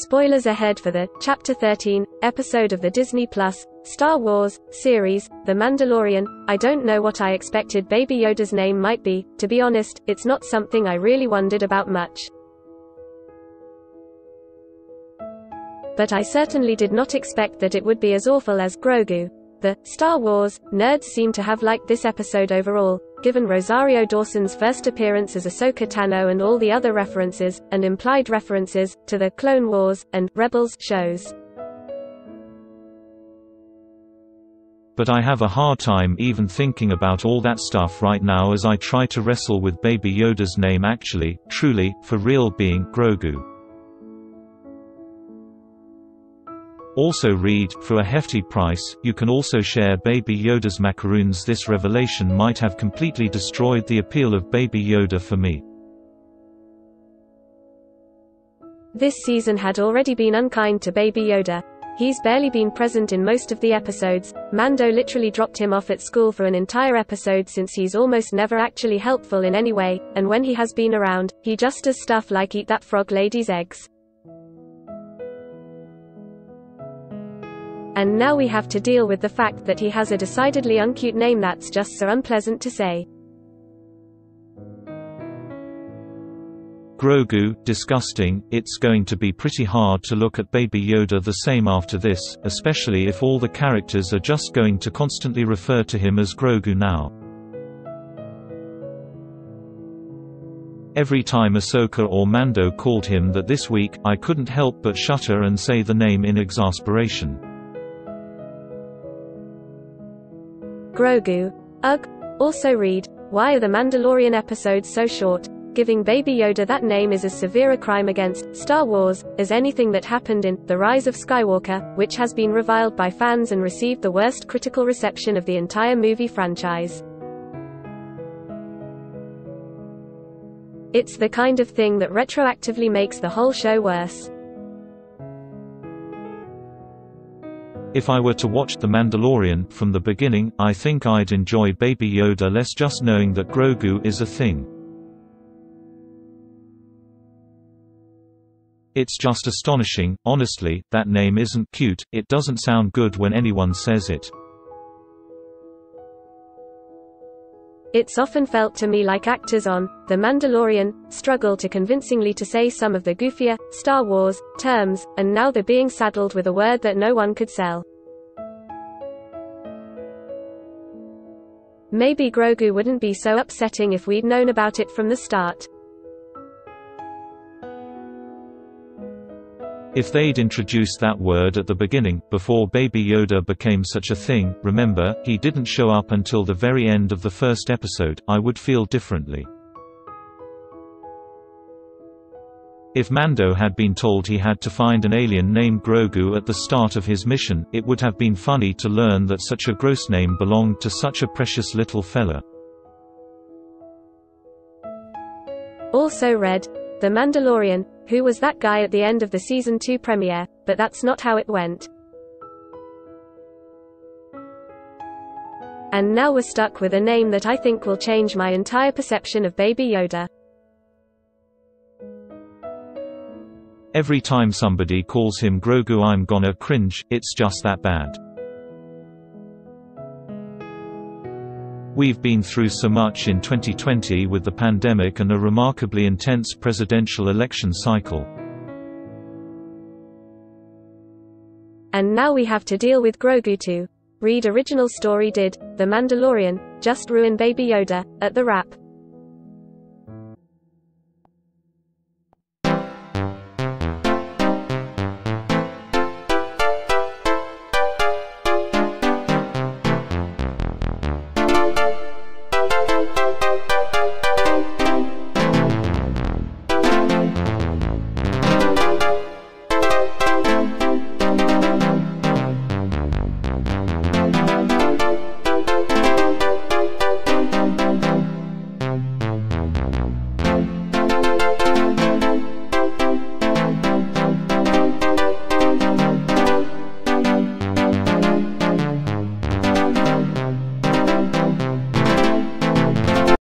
Spoilers ahead for the Chapter 13 episode of the Disney Plus Star Wars series, The Mandalorian. I don't know what I expected Baby Yoda's name might be. To be honest, it's not something I really wondered about much. But I certainly did not expect that it would be as awful as Grogu. The Star Wars nerds seem to have liked this episode overall, given Rosario Dawson's first appearance as Ahsoka Tano and all the other references, and implied references, to the Clone Wars and Rebels shows. But I have a hard time even thinking about all that stuff right now as I try to wrestle with Baby Yoda's name actually, truly, for real being Grogu. Also read, for a hefty price, you can also share Baby Yoda's macaroons This revelation might have completely destroyed the appeal of Baby Yoda for me. This season had already been unkind to Baby Yoda. He's barely been present in most of the episodes, Mando literally dropped him off at school for an entire episode since he's almost never actually helpful in any way, and when he has been around, he just does stuff like eat that frog lady's eggs. And now we have to deal with the fact that he has a decidedly uncute name that's just so unpleasant to say. Grogu, disgusting, it's going to be pretty hard to look at Baby Yoda the same after this, especially if all the characters are just going to constantly refer to him as Grogu now. Every time Ahsoka or Mando called him that this week, I couldn't help but shudder and say the name in exasperation. Grogu. Ugh. Also read, Why are the Mandalorian episodes so short? Giving Baby Yoda that name is as severe a crime against Star Wars as anything that happened in The Rise of Skywalker, which has been reviled by fans and received the worst critical reception of the entire movie franchise. It's the kind of thing that retroactively makes the whole show worse. If I were to watch The Mandalorian from the beginning, I think I'd enjoy Baby Yoda less just knowing that Grogu is a thing. It's just astonishing, honestly, that name isn't cute, it doesn't sound good when anyone says it. It's often felt to me like actors on The Mandalorian struggle to convincingly to say some of the goofier Star Wars terms, and now they're being saddled with a word that no one could sell. Maybe Grogu wouldn't be so upsetting if we'd known about it from the start. If they'd introduced that word at the beginning, before Baby Yoda became such a thing, remember, he didn't show up until the very end of the first episode, I would feel differently. If Mando had been told he had to find an alien named Grogu at the start of his mission, it would have been funny to learn that such a gross name belonged to such a precious little fella. Also read, The Mandalorian, who was that guy at the end of the season 2 premiere, but that's not how it went. And now we're stuck with a name that I think will change my entire perception of Baby Yoda. Every time somebody calls him Grogu I'm gonna cringe, it's just that bad. We've been through so much in 2020 with the pandemic and a remarkably intense presidential election cycle. And now we have to deal with Grogu too. Read original story did, The Mandalorian, just ruin Baby Yoda, at the wrap.